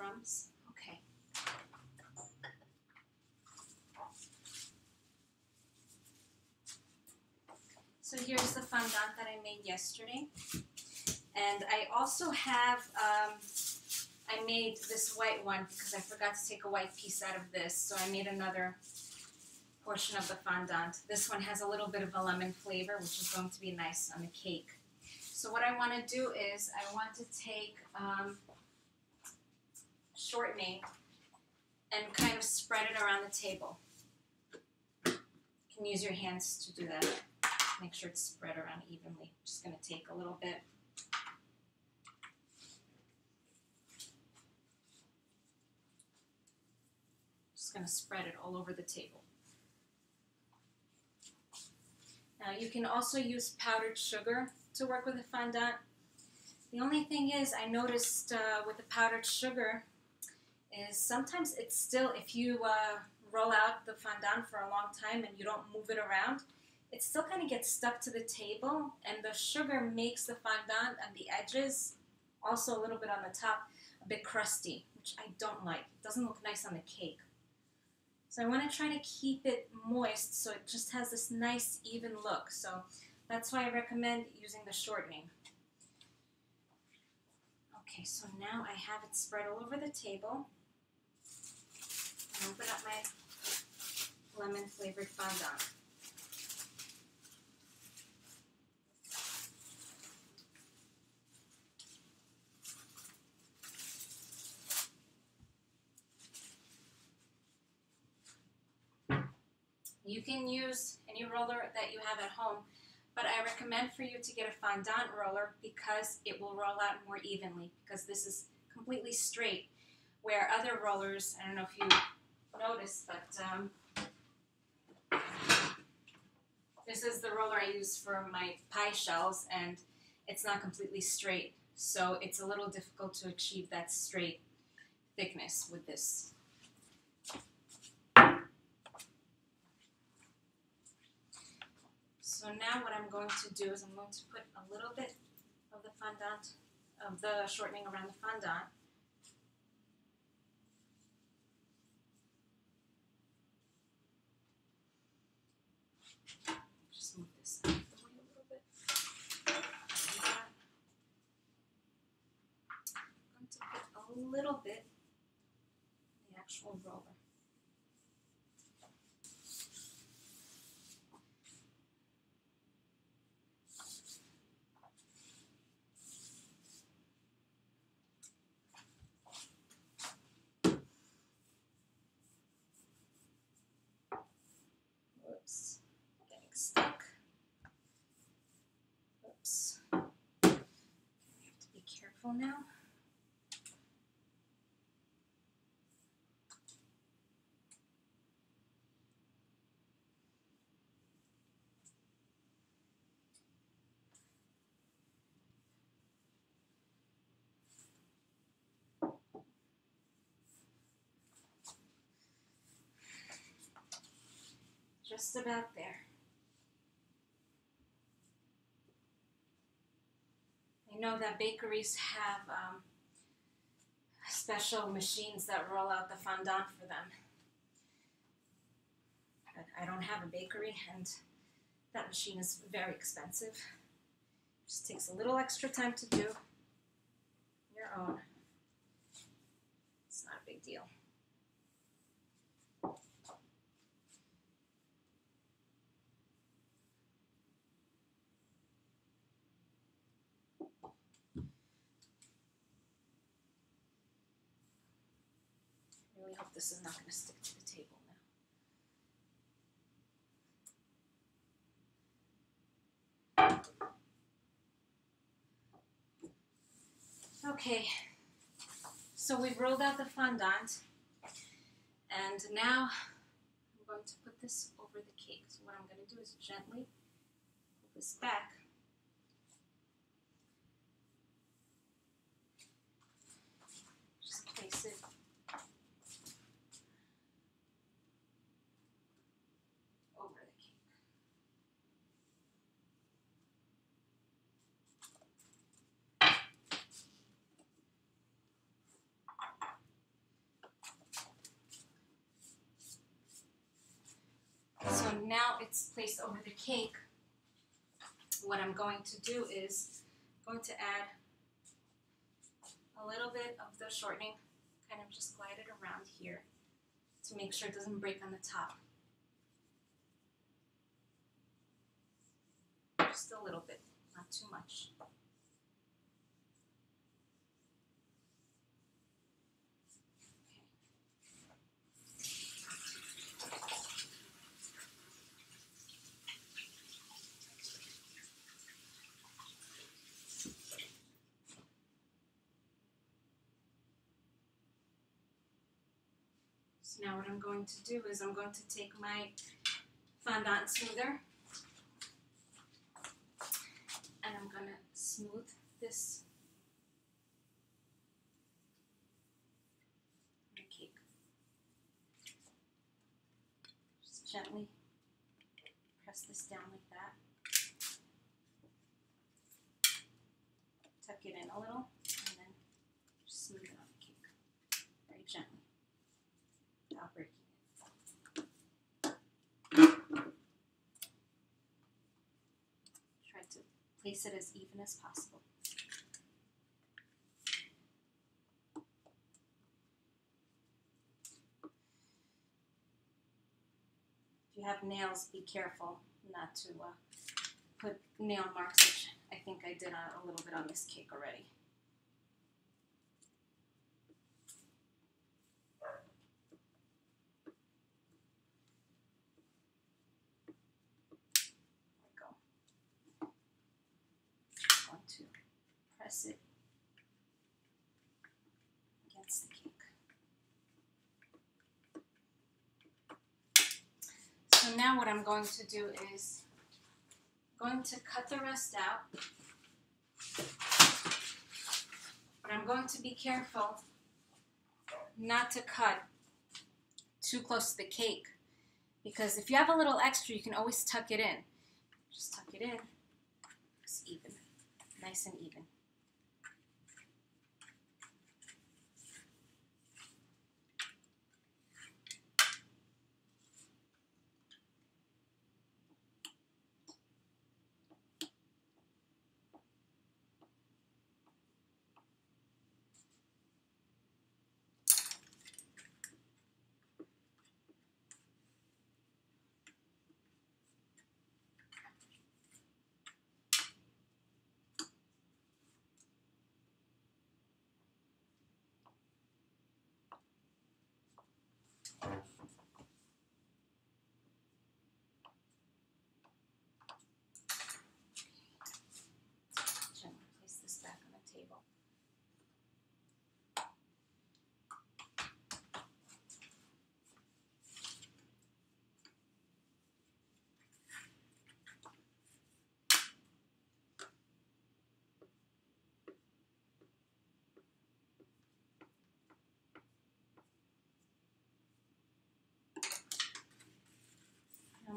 crumbs. Okay. So here's the fondant that I made yesterday. And I also have, um, I made this white one because I forgot to take a white piece out of this. So I made another portion of the fondant. This one has a little bit of a lemon flavor, which is going to be nice on the cake. So what I want to do is I want to take um, shortening and kind of spread it around the table. You can use your hands to do that. Make sure it's spread around evenly. Just going to take a little bit. Just going to spread it all over the table. Now you can also use powdered sugar to work with the fondant. The only thing is I noticed uh, with the powdered sugar is sometimes it's still, if you uh, roll out the fondant for a long time and you don't move it around, it still kind of gets stuck to the table and the sugar makes the fondant and the edges, also a little bit on the top, a bit crusty, which I don't like. It doesn't look nice on the cake. So I want to try to keep it moist so it just has this nice even look. So that's why I recommend using the shortening. Okay, so now I have it spread all over the table. Open up my lemon flavored fondant. You can use any roller that you have at home, but I recommend for you to get a fondant roller because it will roll out more evenly because this is completely straight. Where other rollers, I don't know if you noticed, but um, this is the roller I use for my pie shells and it's not completely straight. So it's a little difficult to achieve that straight thickness with this. So now what I'm going to do is I'm going to put a little bit of the fondant, of the shortening around the fondant. Just move this out of the way a little bit. I'm going to put a little bit the actual roller. Getting stuck. Oops. Have to be careful now. Just about there. I know that bakeries have um, special machines that roll out the fondant for them. But I don't have a bakery, and that machine is very expensive. It Just takes a little extra time to do your own. It's not a big deal. I really hope this is not going to stick to the table now. Okay, so we've rolled out the fondant, and now I'm going to put this over the cake. So what I'm going to do is gently pull this back. Just place it over the cake. It's placed over the cake, what I'm going to do is going to add a little bit of the shortening, kind of just glide it around here to make sure it doesn't break on the top. Just a little bit, not too much. Now what I'm going to do is I'm going to take my fondant smoother and I'm going to smooth this cake. Just gently press this down like that. Tuck it in a little and then smooth it on the cake very gently without breaking it. Try to place it as even as possible. If you have nails, be careful not to uh, put nail marks, which I think I did a, a little bit on this cake already. There we go. going to press it against the cake. So now what I'm going to do is going to cut the rest out. But I'm going to be careful not to cut too close to the cake because if you have a little extra, you can always tuck it in. Just tuck it in. It's even, nice and even. Gently place this back on the table.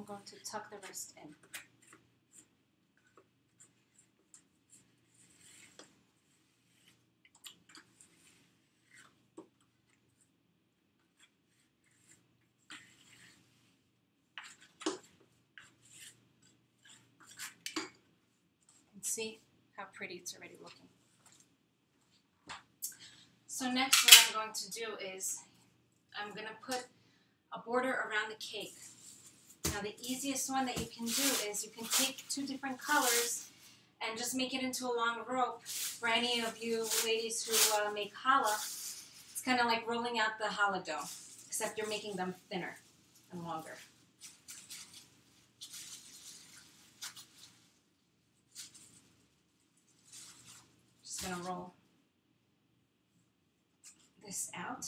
I'm going to tuck the rest in. and see how pretty it's already looking. So next what I'm going to do is I'm going to put a border around the cake. Now the easiest one that you can do is you can take two different colors and just make it into a long rope. For any of you ladies who uh, make challah, it's kind of like rolling out the challah dough, except you're making them thinner and longer. Just gonna roll this out.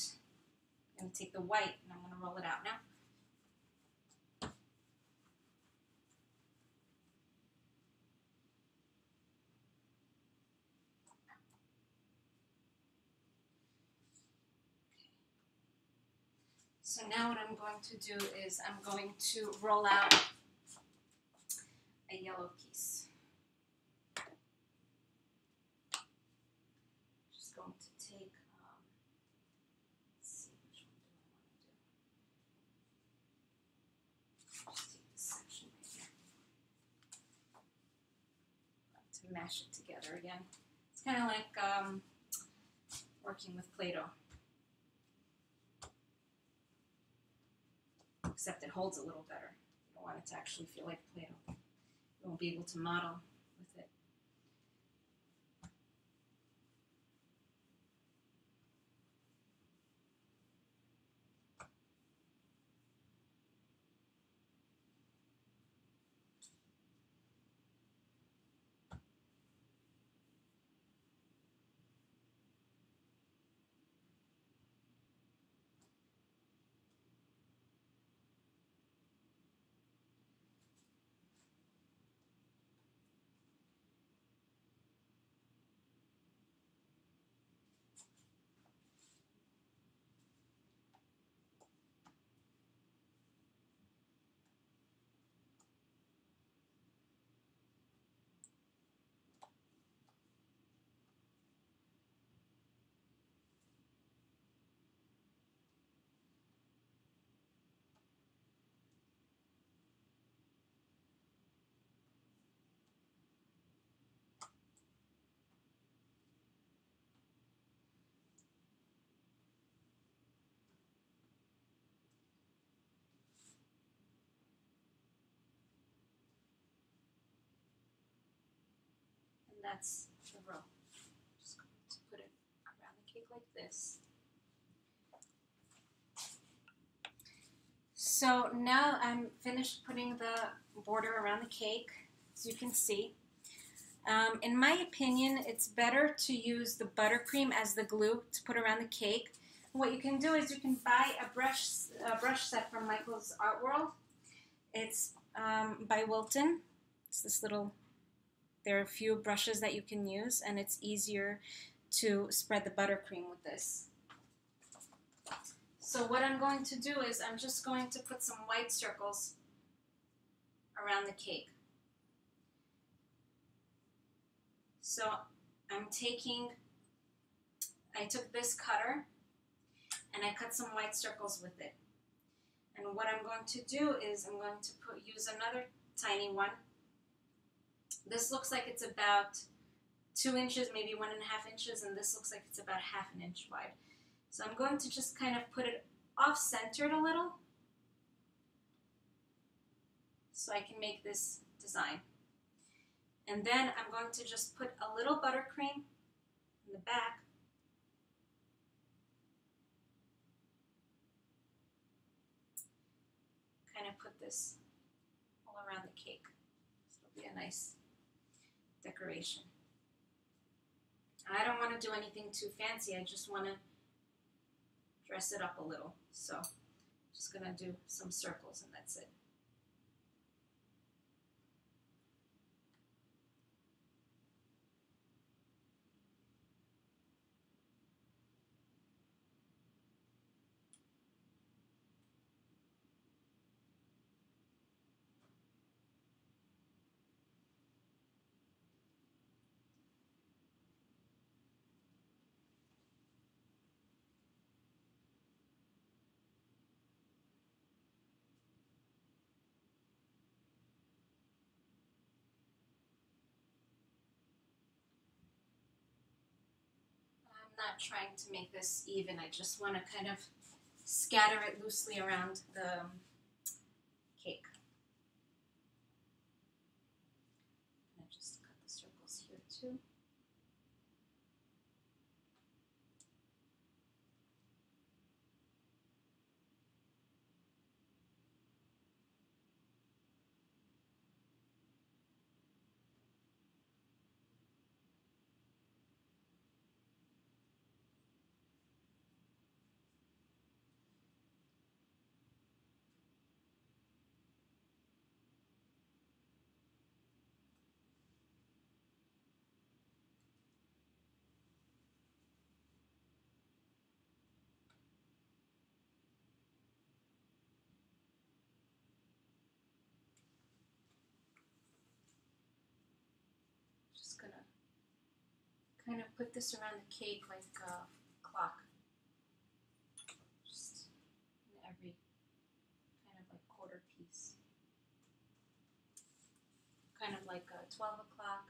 I'm gonna take the white and I'm gonna roll it out now. So now what I'm going to do is I'm going to roll out a yellow piece. Just going to take, um, see which one do I want to do. Just take this section right here. To mash it together again. It's kind of like um, working with Play-Doh. Except it holds a little better. You don't want it to actually feel like Play-Doh. You won't be able to model with it. And that's the row. Just going to put it around the cake like this. So now I'm finished putting the border around the cake, as you can see. Um, in my opinion, it's better to use the buttercream as the glue to put around the cake. What you can do is you can buy a brush, a brush set from Michael's Art World. It's um, by Wilton. It's this little, there are a few brushes that you can use and it's easier to spread the buttercream with this. So what I'm going to do is I'm just going to put some white circles around the cake. So I'm taking, I took this cutter and I cut some white circles with it. And what I'm going to do is I'm going to put use another tiny one. This looks like it's about two inches, maybe one and a half inches, and this looks like it's about half an inch wide. So I'm going to just kind of put it off-centered a little so I can make this design. And then I'm going to just put a little buttercream in the back. Kind of put this all around the cake. This will be a nice decoration. I don't want to do anything too fancy. I just want to dress it up a little. So just going to do some circles and that's it. Not trying to make this even. I just want to kind of scatter it loosely around the um, cake. And I just cut the circles here too. Just gonna kind of put this around the cake like a clock. Just in every kind of like quarter piece. Kind of like a 12 o'clock,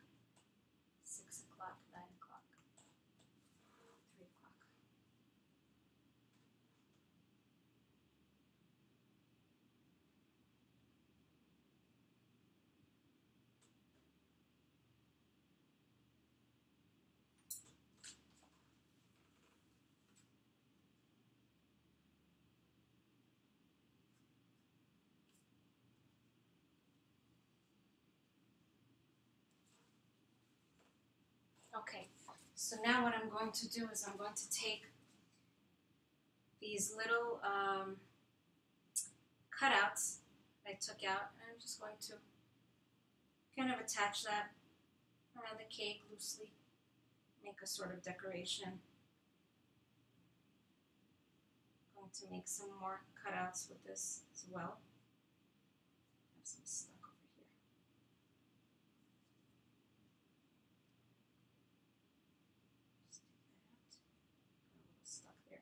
Okay, so now what I'm going to do is I'm going to take these little um, cutouts I took out and I'm just going to kind of attach that around the cake loosely, make a sort of decoration. I'm going to make some more cutouts with this as well. Have some stuck over here. Just take that out. Got a little stuck there. Okay.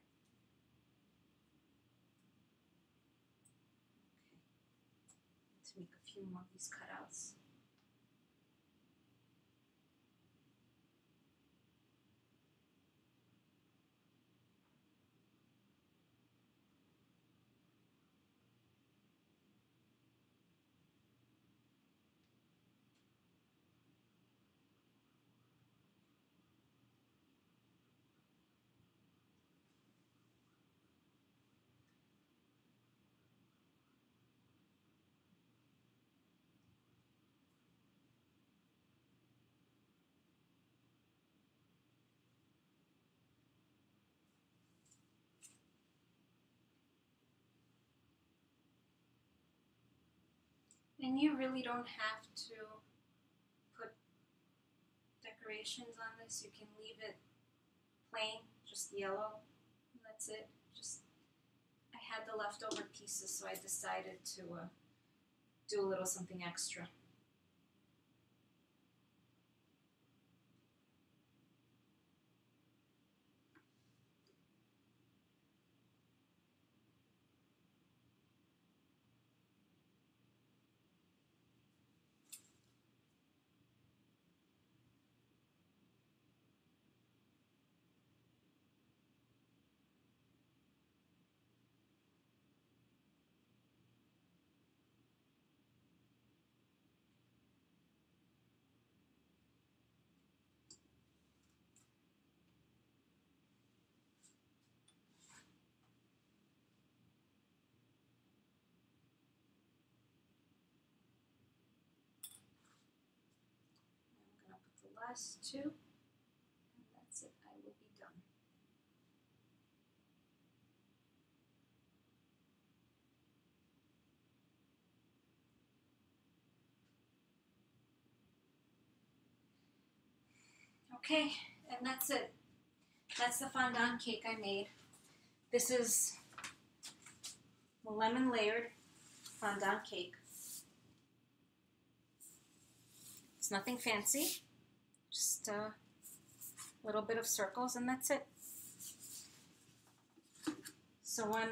To make a few more of these cutouts. And you really don't have to put decorations on this. You can leave it plain, just yellow. And that's it. Just I had the leftover pieces, so I decided to uh, do a little something extra. Last two, and that's it. I will be done. Okay, and that's it. That's the fondant cake I made. This is lemon layered fondant cake. It's nothing fancy, just a little bit of circles, and that's it. So when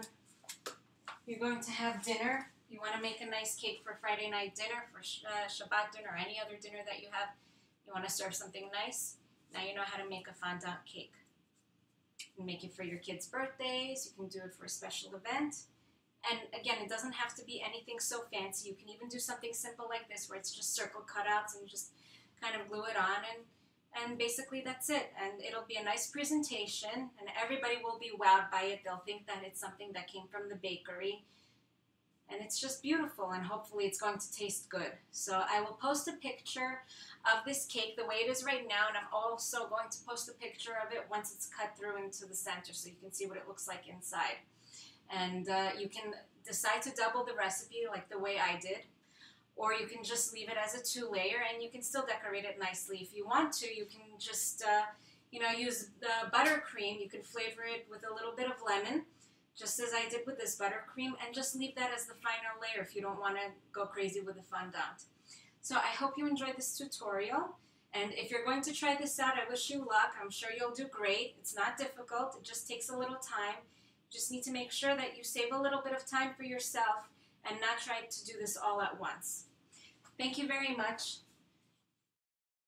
you're going to have dinner, you want to make a nice cake for Friday night dinner, for uh, Shabbat dinner, or any other dinner that you have. You want to serve something nice. Now you know how to make a fondant cake. You can make it for your kids' birthdays. You can do it for a special event. And again, it doesn't have to be anything so fancy. You can even do something simple like this, where it's just circle cutouts and just kind of glue it on, and and basically that's it. And it'll be a nice presentation, and everybody will be wowed by it. They'll think that it's something that came from the bakery, and it's just beautiful. And hopefully, it's going to taste good. So I will post a picture of this cake the way it is right now, and I'm also going to post a picture of it once it's cut through into the center, so you can see what it looks like inside. And uh, you can decide to double the recipe like the way I did, or you can just leave it as a two layer and you can still decorate it nicely. If you want to, you can just, uh, you know, use the buttercream. You can flavor it with a little bit of lemon, just as I did with this buttercream, and just leave that as the final layer if you don't want to go crazy with the fondant. So I hope you enjoyed this tutorial. And if you're going to try this out, I wish you luck. I'm sure you'll do great. It's not difficult. It just takes a little time just need to make sure that you save a little bit of time for yourself and not try to do this all at once. Thank you very much.